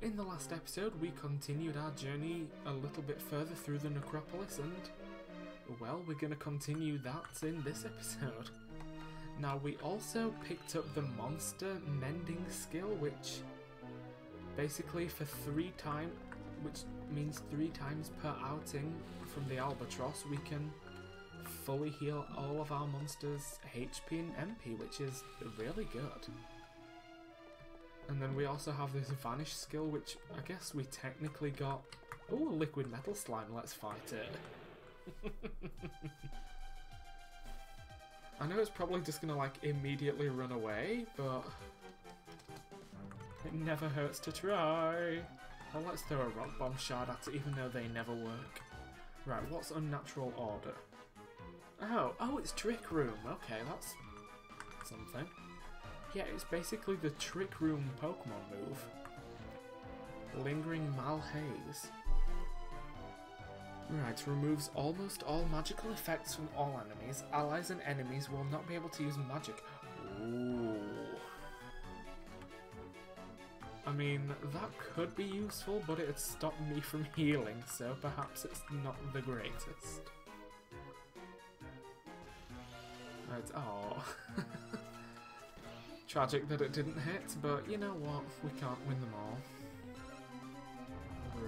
in the last episode, we continued our journey a little bit further through the necropolis, and well, we're going to continue that in this episode. Now, we also picked up the monster mending skill, which basically for three times, which means three times per outing from the albatross, we can fully heal all of our monsters' HP and MP, which is really good. And then we also have this vanish skill, which I guess we technically got. Oh, liquid metal slime. Let's fight it. I know it's probably just gonna like immediately run away, but it never hurts to try. Oh, let's throw a rock bomb shard at it, even though they never work. Right, what's unnatural order? Oh, oh, it's trick room. Okay, that's something. Yeah, it's basically the Trick Room Pokemon move. Lingering Malhaze. Right, removes almost all magical effects from all enemies. Allies and enemies will not be able to use magic. Ooh. I mean, that could be useful, but it'd stop me from healing, so perhaps it's not the greatest. Right, oh. Tragic that it didn't hit, but you know what? We can't win them all.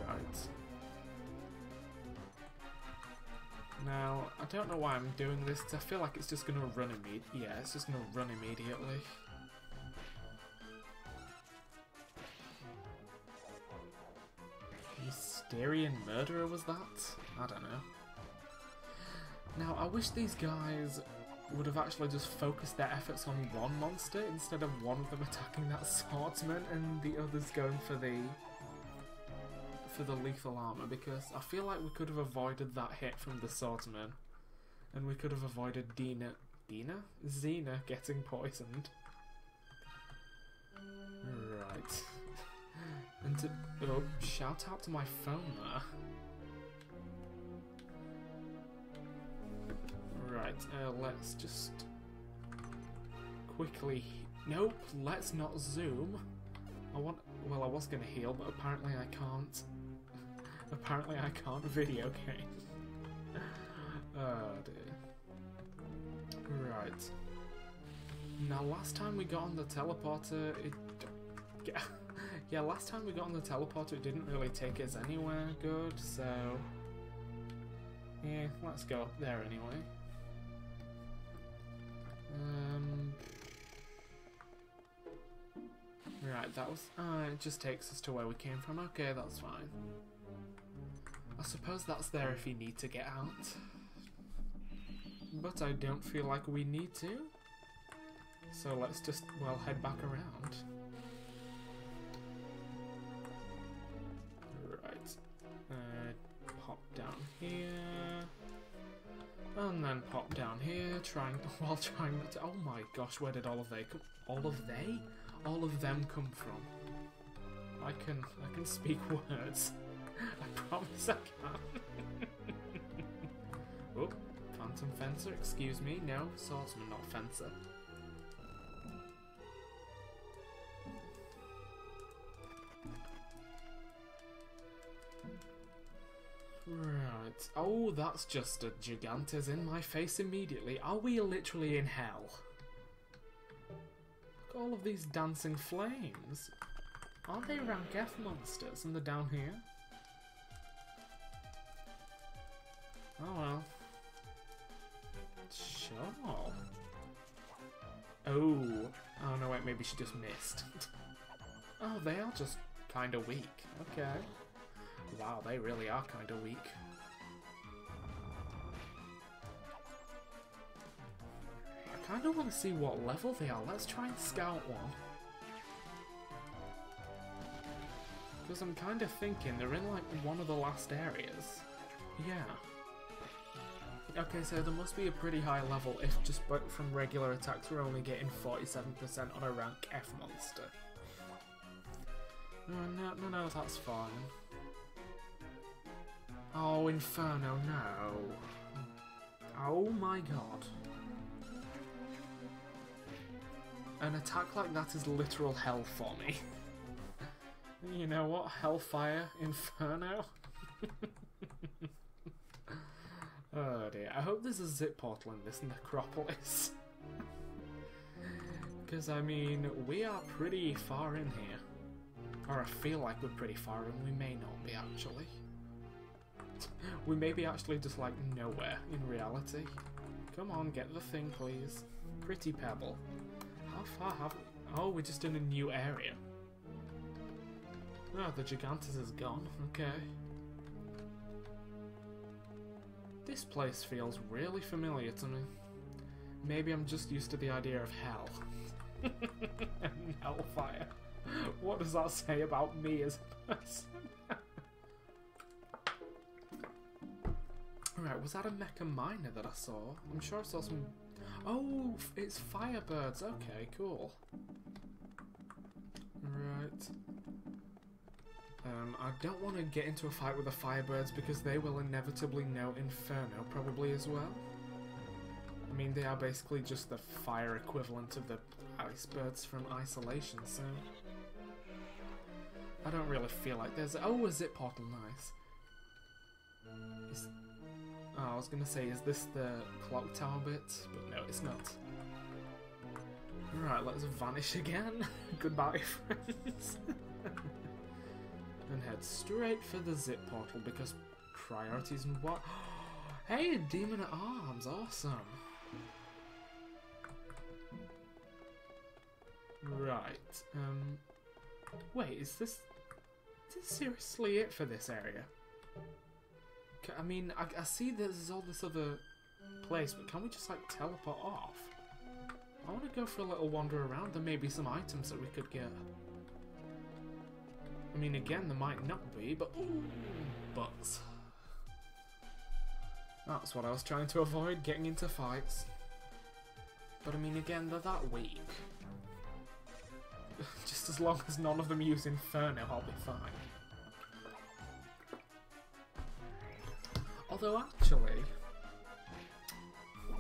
Right. Now, I don't know why I'm doing this, I feel like it's just going to run immediately. Yeah, it's just going to run immediately. Mysterian Murderer was that? I don't know. Now, I wish these guys would have actually just focused their efforts on one monster instead of one of them attacking that swordsman and the others going for the for the lethal armor because I feel like we could have avoided that hit from the swordsman and we could have avoided Dina Dina? Xena getting poisoned. Right. And to oh, shout out to my phone there. Right, uh, let's just quickly... Nope, let's not zoom. I want... Well, I was going to heal, but apparently I can't. apparently I can't video game. oh dear. Right. Now, last time we got on the teleporter, it... Yeah, yeah, last time we got on the teleporter, it didn't really take us anywhere good, so... Yeah, let's go up there anyway. That was... It just takes us to where we came from. Okay, that's fine. I suppose that's there if you need to get out. But I don't feel like we need to. So let's just, well, head back around. Right. Uh, pop down here. And then pop down here, trying while trying to. Oh my gosh, where did all of they come? All of they? All of them come from? I can I can speak words. I promise I can. oh, Phantom Fencer, excuse me. No, Swordsman, not Fencer. Right. Oh, that's just a Gigantes in my face immediately. Are we literally in hell? All of these dancing flames. Aren't they rank F monsters and they're down here? Oh well. Sure. Oh. Oh no, wait, maybe she just missed. oh, they are just kind of weak. Okay. Wow, they really are kind of weak. Kind of want to see what level they are. Let's try and scout one. Because I'm kind of thinking they're in like one of the last areas. Yeah. Okay, so there must be a pretty high level if just from regular attacks we're only getting 47% on a rank F monster. No, no, no, no, that's fine. Oh, Inferno, no. Oh my god. An attack like that is literal hell for me. You know what? Hellfire Inferno. oh dear. I hope there's a zip portal in this necropolis. Because, I mean, we are pretty far in here. Or I feel like we're pretty far in. We may not be, actually. we may be actually just, like, nowhere in reality. Come on, get the thing, please. Pretty pebble. Far have we... Oh, we're just in a new area. Oh, the Gigantes is gone. Okay. This place feels really familiar to me. Maybe I'm just used to the idea of hell. and hellfire. What does that say about me as a person? Alright, was that a mecha-mynah that I saw? I'm sure I saw some... Oh, it's firebirds. Okay, cool. Right. Um, I don't want to get into a fight with the Firebirds because they will inevitably know Inferno probably as well. I mean, they are basically just the fire equivalent of the Icebirds from Isolation, so... I don't really feel like there's... Oh, a zip portal, nice. Oh, I was gonna say, is this the clock tower bit? But no, it's not. Right, let's vanish again. Goodbye, friends. and head straight for the zip portal because priorities and what? hey, demon at arms, awesome. Right, um, wait, is this, is this seriously it for this area? I mean, I, I see there's all this other place, but can we just, like, teleport off? I want to go for a little wander around. There may be some items that we could get. I mean, again, there might not be, but... Ooh, But... That's what I was trying to avoid, getting into fights. But I mean, again, they're that weak. Just as long as none of them use Inferno, I'll be fine. Although, actually...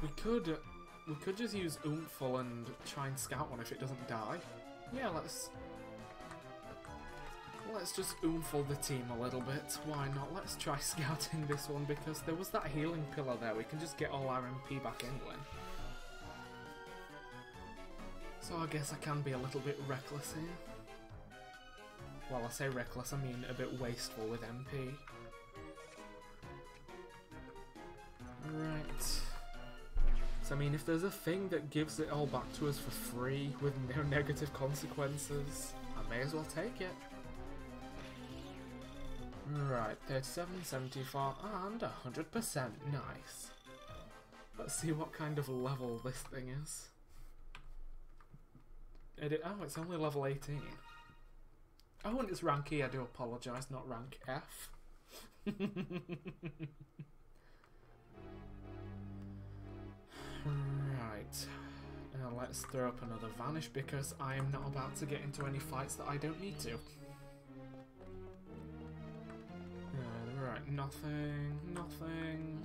We could... We could just use Oomphle and try and scout one if it doesn't die. Yeah, let's let's just oomphle the team a little bit. Why not? Let's try scouting this one because there was that healing pillar there. We can just get all our MP back anyway. So I guess I can be a little bit reckless here. Well, I say reckless, I mean a bit wasteful with MP. So I mean, if there's a thing that gives it all back to us for free with no negative consequences, I may as well take it. Right, 37, 74, and 100%. Nice. Let's see what kind of level this thing is. Edit oh, it's only level 18. Oh, and it's rank E, I do apologise, not rank F. right. Now let's throw up another Vanish because I am not about to get into any fights that I don't need to. Uh, right, nothing, nothing.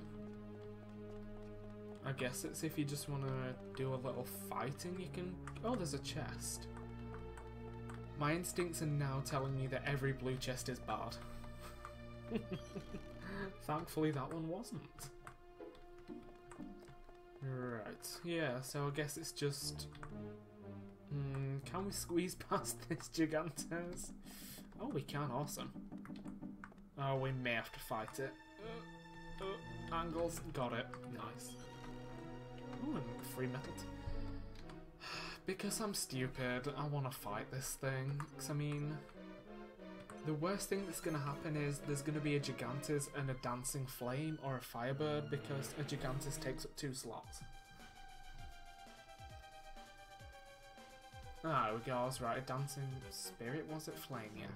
I guess it's if you just want to do a little fighting, you can... Oh, there's a chest. My instincts are now telling me that every blue chest is bad. Thankfully that one wasn't. Right, yeah, so I guess it's just... Hmm, can we squeeze past this Gigantes? Oh, we can, awesome. Oh, we may have to fight it. Uh, uh, angles, got it. Nice. Ooh, and free metal. because I'm stupid, I want to fight this thing. Because, I mean, the worst thing that's going to happen is there's going to be a Gigantes and a Dancing Flame or a Firebird because a Gigantes takes up two slots. Ah, we go, I was right, a Dancing Spirit, was it? Flame, yeah.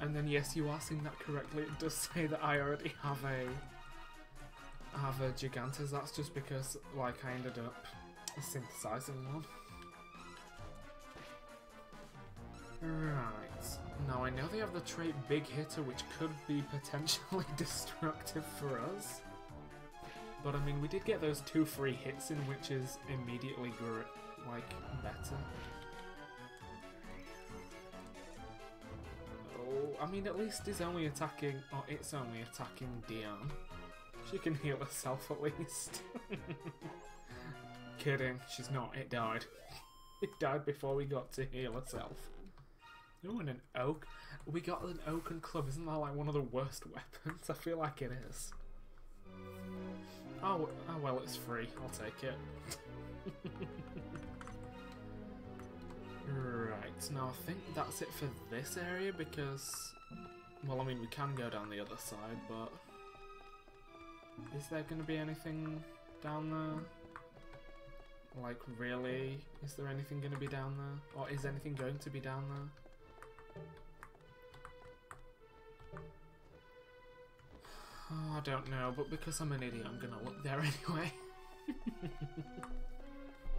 And then yes, you are seeing that correctly. It does say that I already have a have a Gigantes. That's just because like I ended up synthesizing one. Right. Now I know they have the trait Big Hitter, which could be potentially destructive for us. But I mean, we did get those two free hits in, which is immediately like better. Oh, I mean, at least he's only attacking, or it's only attacking Dion. She can heal herself at least. Kidding, she's not. It died. It died before we got to heal herself. Oh, and an oak. We got an oaken club. Isn't that like one of the worst weapons? I feel like it is. Oh, oh well, it's free. I'll take it. right, now I think that's it for this area because... Well, I mean, we can go down the other side, but... Is there going to be anything down there? Like, really? Is there anything going to be down there? Or is anything going to be down there? Oh, I don't know, but because I'm an idiot, I'm to look there anyway.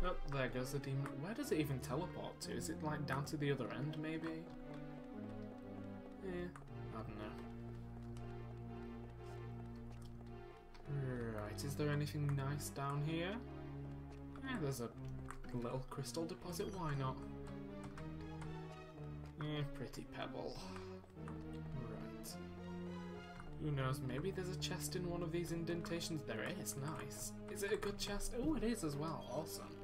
oh, there goes the demon. Where does it even teleport to? Is it, like, down to the other end, maybe? Yeah, I don't know. Right, is there anything nice down here? Yeah, there's a little crystal deposit, why not? Yeah, pretty pebble. Right. Who knows, maybe there's a chest in one of these indentations? There is, nice. Is it a good chest? Oh, it is as well, awesome.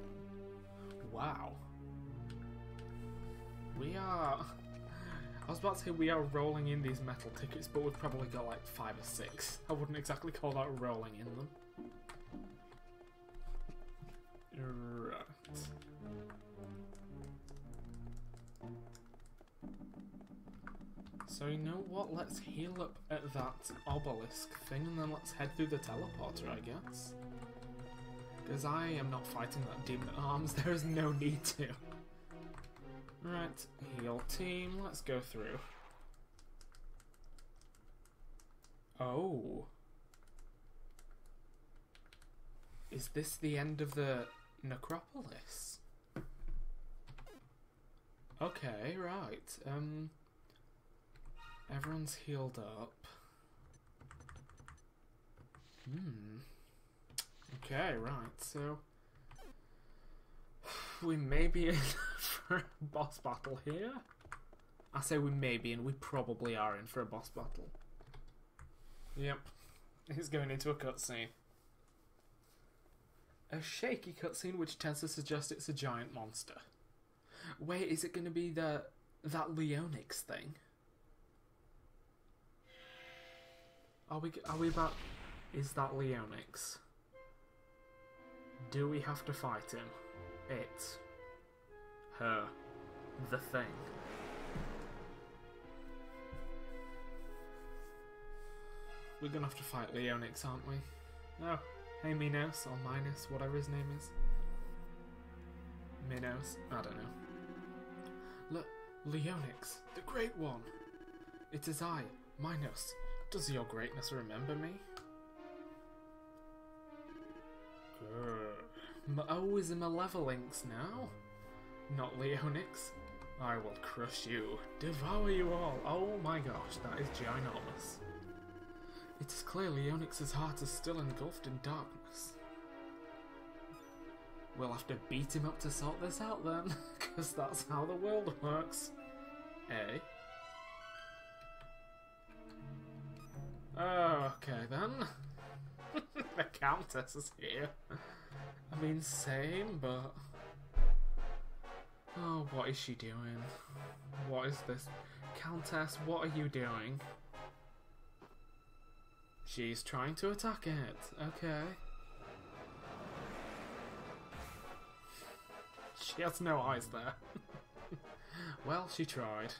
Wow. We are... I was about to say we are rolling in these metal tickets, but we've probably got like five or six. I wouldn't exactly call that rolling in them. So you know what? Let's heal up at that obelisk thing and then let's head through the teleporter, I guess. Because I am not fighting that demon at arms, there is no need to. Right, heal team, let's go through. Oh. Is this the end of the necropolis? Okay, right. Um everyone's healed up. Hmm. Okay, right, so we may be in for a boss battle here. I say we may be, and we probably are in for a boss battle. Yep. He's going into a cutscene. A shaky cutscene which tends to suggest it's a giant monster. Wait, is it going to be the that Leonix thing? Are we are we about? Is that Leonix? Do we have to fight him? It. Her. The thing. We're gonna have to fight Leonix, aren't we? Oh, hey Minos, or Minos, whatever his name is. Minos? I don't know. Look, Leonix, the Great One! It is I, Minos. Does your greatness remember me? Oh, is a Malevolynx now? Not Leonix. I will crush you, devour you all. Oh my gosh, that is ginormous. It is clear Leonix's heart is still engulfed in darkness. We'll have to beat him up to sort this out then, because that's how the world works. Eh? Okay then. the Countess is here. I mean, same, but... Oh, what is she doing? What is this? Countess, what are you doing? She's trying to attack it. Okay. She has no eyes there. well, she tried.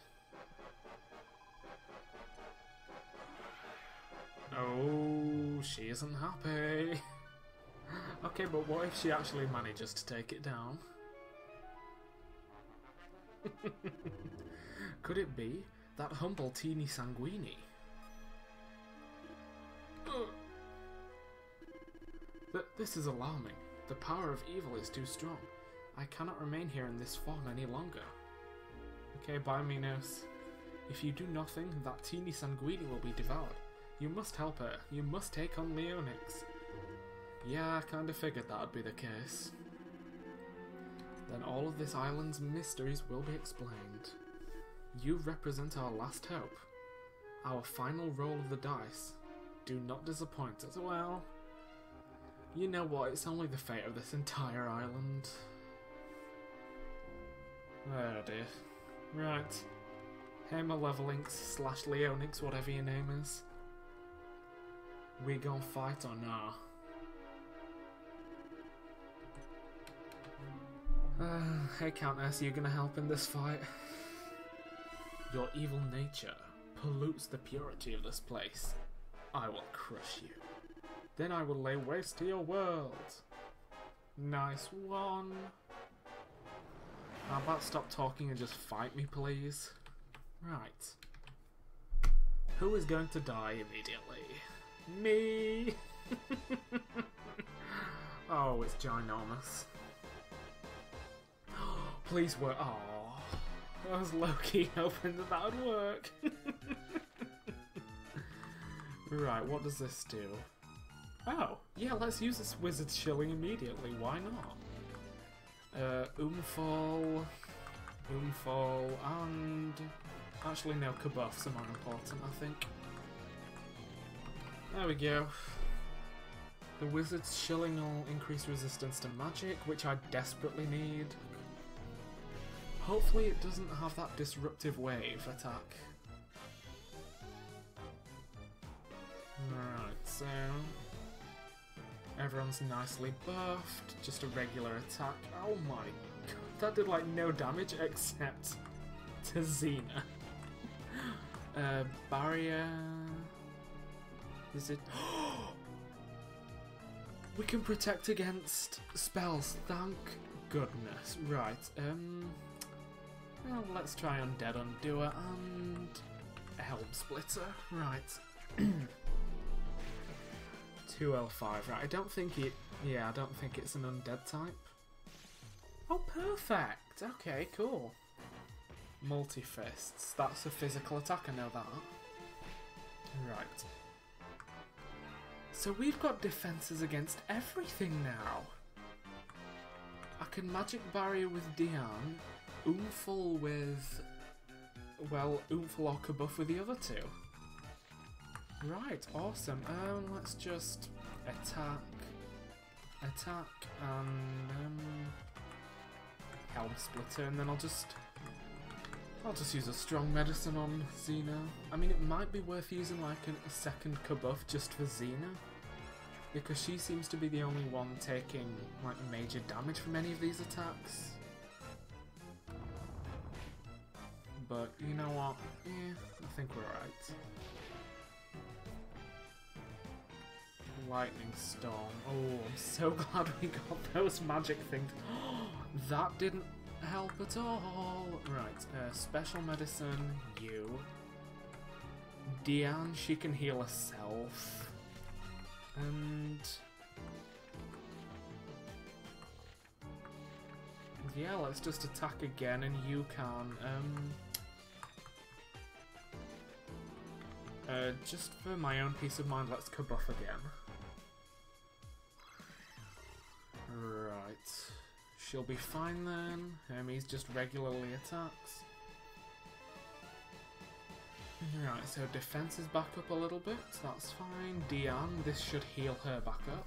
Oh, she isn't happy. okay, but what if she actually manages to take it down? Could it be that humble teeny sanguini? Th this is alarming. The power of evil is too strong. I cannot remain here in this form any longer. Okay, bye Minos. If you do nothing, that teeny sanguini will be devoured. You must help her. You must take on Leonix. Yeah, I kinda figured that'd be the case. Then all of this island's mysteries will be explained. You represent our last hope. Our final roll of the dice. Do not disappoint us. Well, you know what? It's only the fate of this entire island. Oh dear. Right. Hammer Levelinx slash Leonix, whatever your name is. We gon' fight or nah? Uh, hey Countess, you gonna help in this fight? Your evil nature pollutes the purity of this place. I will crush you. Then I will lay waste to your world. Nice one. How about stop talking and just fight me, please? Right. Who is going to die immediately? Me! oh, it's ginormous. Please work. Oh, I was Loki hoping that that would work. right, what does this do? Oh, yeah, let's use this wizard's shilling immediately. Why not? Uh, Oomphle, Oomphle, and actually no, Kabuffs are more important, I think. There we go. The wizard's shilling will increase resistance to magic, which I desperately need. Hopefully it doesn't have that disruptive wave attack. Right, so... Everyone's nicely buffed, just a regular attack. Oh my god, that did like no damage except to Xena. uh, barrier... Is it... we can protect against spells, thank goodness. Right, um... Well, let's try Undead Undoer and... Helm Splitter. Right. 2L5, right, I don't think it... Yeah, I don't think it's an undead type. Oh, perfect! Okay, cool. Multi-fists. That's a physical attack, I know that. Right. So we've got defences against everything now. I can magic barrier with Dian, Oomphle with... Well, Oomphle or Kabuff with the other two. Right, awesome. Um, let's just attack, attack, and um, Helm Splitter, and then I'll just, I'll just use a strong medicine on Xena. I mean, it might be worth using like a second Kabuff just for Xena, because she seems to be the only one taking like major damage from any of these attacks. But you know what? Yeah, I think we're alright. Lightning Storm. Oh, I'm so glad we got those magic things. that didn't help at all. Right, uh, special medicine, you. Diane, she can heal herself. And... Yeah, let's just attack again and you can. Um, uh, just for my own peace of mind, let's kabuff again. Right. She'll be fine then. Hermes just regularly attacks. Right, so defense is back up a little bit. so That's fine. Dian, this should heal her back up.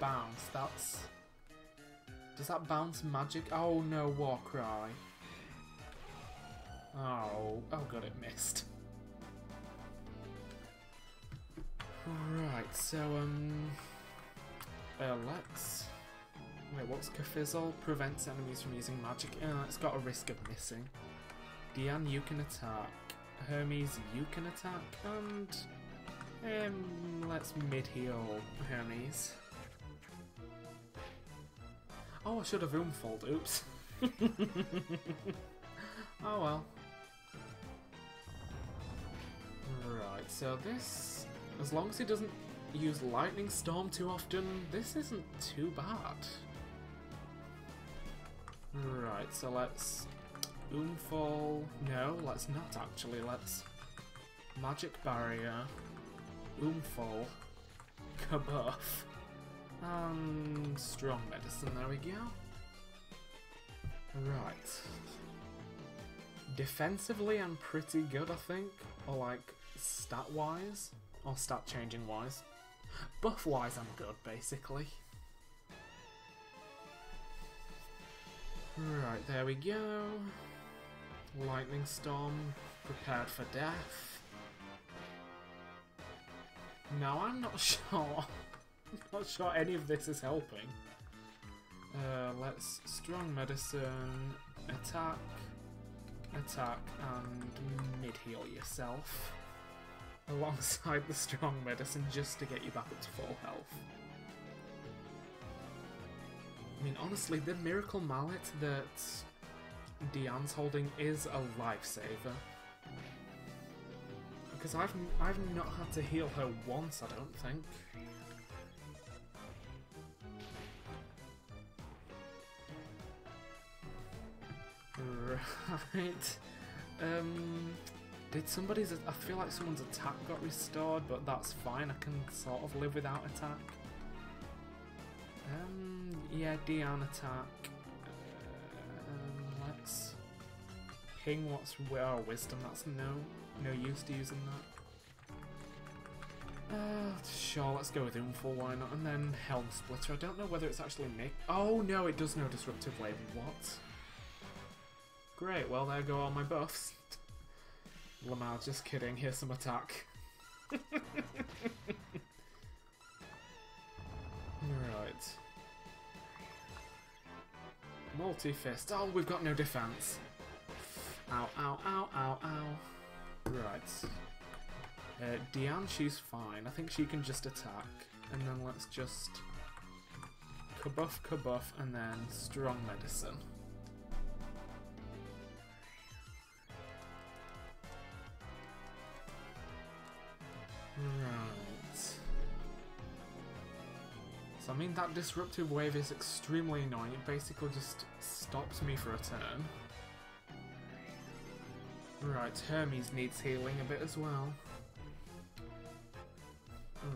Bounce, that's... Does that bounce magic? Oh no, Warcry. Oh, oh god, it missed. Right, so, um... Let's... Wait, what's Kafizzle? Prevents enemies from using magic. Uh, it's got a risk of missing. Dian, you can attack. Hermes, you can attack. And... Um, let's mid-heal Hermes. Oh, I should have Oomphled. Oops. oh well. Right, so this... As long as he doesn't use Lightning Storm too often, this isn't too bad. Right, so let's... Oomphle... No, let's not actually. Let's... Magic Barrier. Oomphle. Kabuff. And... Strong Medicine, there we go. Right. Defensively, I'm pretty good, I think. Or like, stat-wise. Or stat-changing wise. Buff-wise, I'm good, basically. Right, there we go. Lightning Storm, prepared for death. Now, I'm not sure. I'm not sure any of this is helping. Uh, let's strong medicine, attack, attack, and mid heal yourself alongside the strong medicine just to get you back up to full health. I mean, honestly, the miracle mallet that Diane's holding is a lifesaver. Because I've I've not had to heal her once, I don't think. Right. Um, did somebody's... I feel like someone's attack got restored, but that's fine. I can sort of live without attack. Um, yeah, Diane attack. Ping what's our wisdom. That's no no use to using that. Uh, sure, let's go with Oomphle, why not? And then Helm Splitter. I don't know whether it's actually Nick. Oh no, it does no Disruptive Wave. What? Great, well there go all my buffs. Lamar, just kidding. Here's some attack. right. Multi-fist. Oh, we've got no defense. Ow, ow, ow, ow, ow. Right. Uh, Diane, she's fine. I think she can just attack. And then let's just... Kabuff, kabuff, and then strong medicine. Right. So I mean that disruptive wave is extremely annoying. It basically just stops me for a turn. Right, Hermes needs healing a bit as well.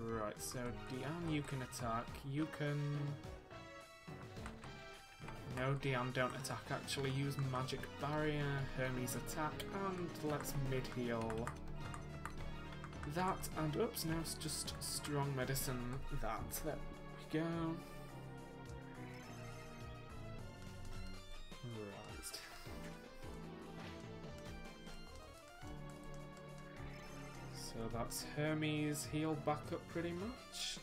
Right, so Diane, you can attack. You can... No, Diane, don't attack. Actually, use Magic Barrier, Hermes attack, and let's mid-heal that, and oops, now it's just strong medicine that. There we go. So that's Hermes healed back up pretty much.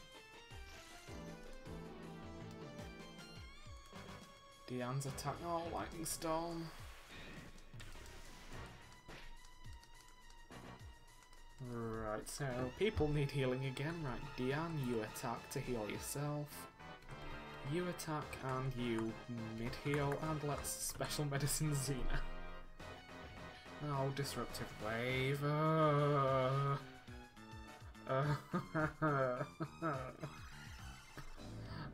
Diane's attack. Oh, lightning storm. Right, so people need healing again. Right, Diane, you attack to heal yourself. You attack and you mid-heal, and let's special medicine Xena. Oh, disruptive wave. Uh, uh,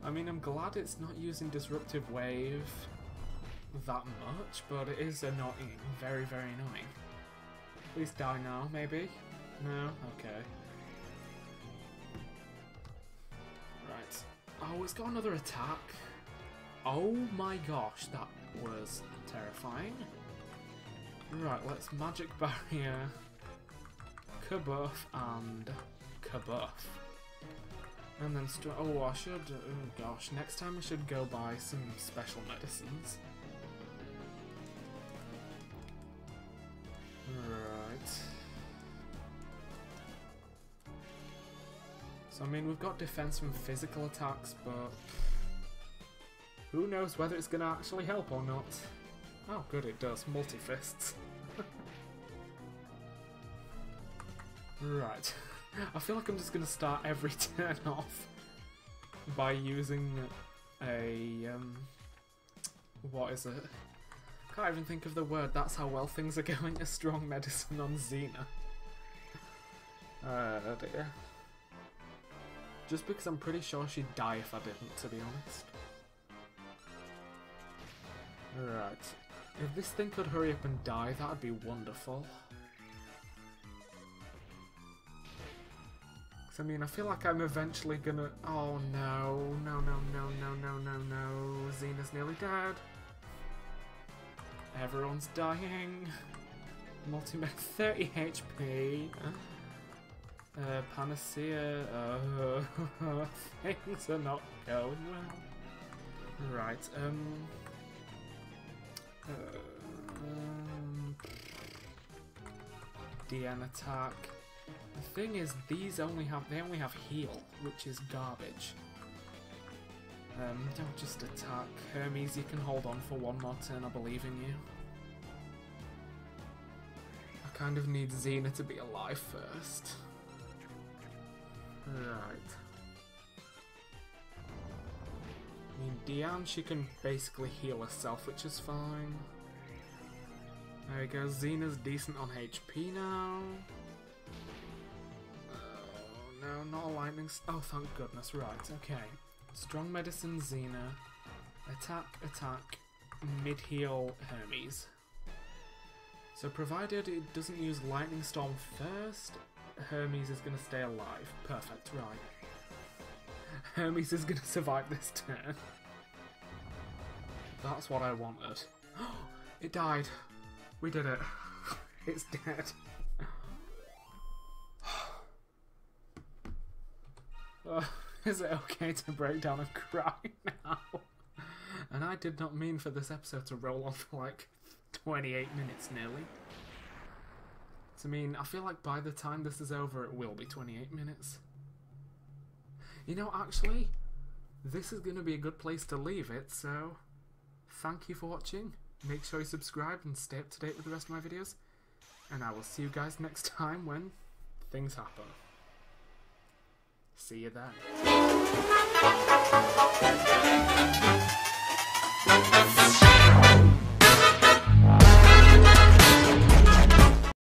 I mean, I'm glad it's not using disruptive wave that much, but it is annoying. Very, very annoying. Please die now, maybe? No? Okay. Right. Oh, it's got another attack. Oh my gosh, that was terrifying. Right, let's magic barrier, kabuff, and kabuff. And then, oh, I should, oh gosh, next time I should go buy some special medicines. Right. So, I mean, we've got defense from physical attacks, but who knows whether it's going to actually help or not. Oh, good, it does. Multi-fists. right. I feel like I'm just going to start every turn off by using a, um, what is it? Can't even think of the word. That's how well things are going. A strong medicine on Xena. Uh, dear. Just because I'm pretty sure she'd die if I didn't, to be honest. Right. If this thing could hurry up and die, that'd be wonderful. Because, I mean, I feel like I'm eventually gonna... Oh no, no, no, no, no, no, no, no. Xena's nearly dead. Everyone's dying. Multi 30 HP. Uh, Panacea. Uh, things are not going well. Right, um. Uh, um attack. The thing is, these only have they only have heal, which is garbage. Um, don't just attack. Hermes, you can hold on for one more turn, I believe in you. I kind of need Xena to be alive first. Right. I mean, Diane, she can basically heal herself, which is fine. There we go, Xena's decent on HP now. Oh, no, not a lightning... Oh, thank goodness, right, okay. Strong Medicine Xena. Attack, attack, mid-heal Hermes. So provided it doesn't use Lightning Storm first, Hermes is going to stay alive. Perfect, right. Hermes is going to survive this turn. That's what I wanted. it died. We did it. it's dead. oh, is it okay to break down and cry now? And I did not mean for this episode to roll on for like 28 minutes nearly. I mean, I feel like by the time this is over, it will be 28 minutes. You know, actually, this is going to be a good place to leave it, so thank you for watching. Make sure you subscribe and stay up to date with the rest of my videos. And I will see you guys next time when things happen. See you then.